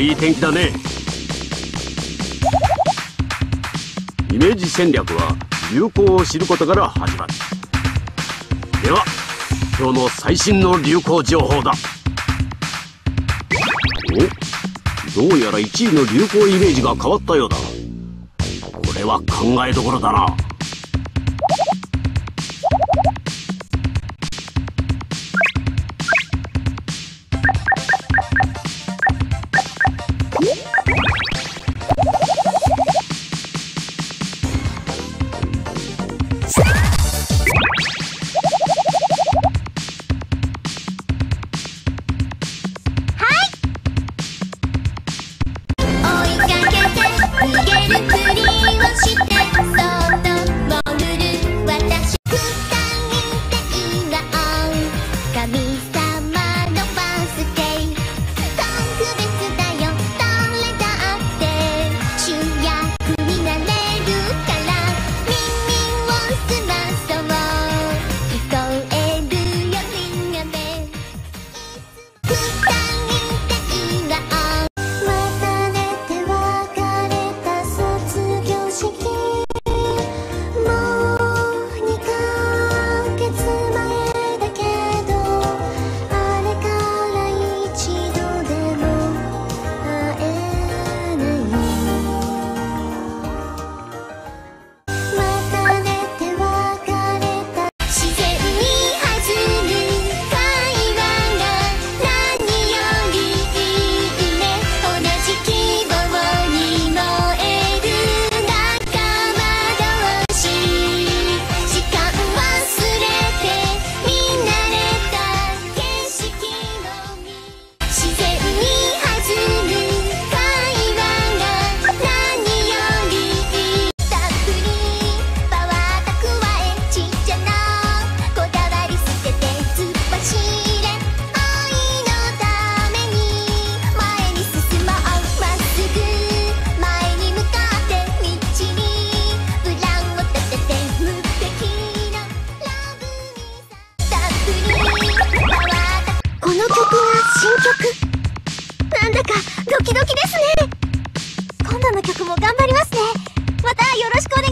いい天気だね。イメージ戦略は流行を知ることから始まる。では今日の最新の流行情報だ。おどうやら1位の流行イメージが変わったようだ。これは考えどころだな。よろしくお願い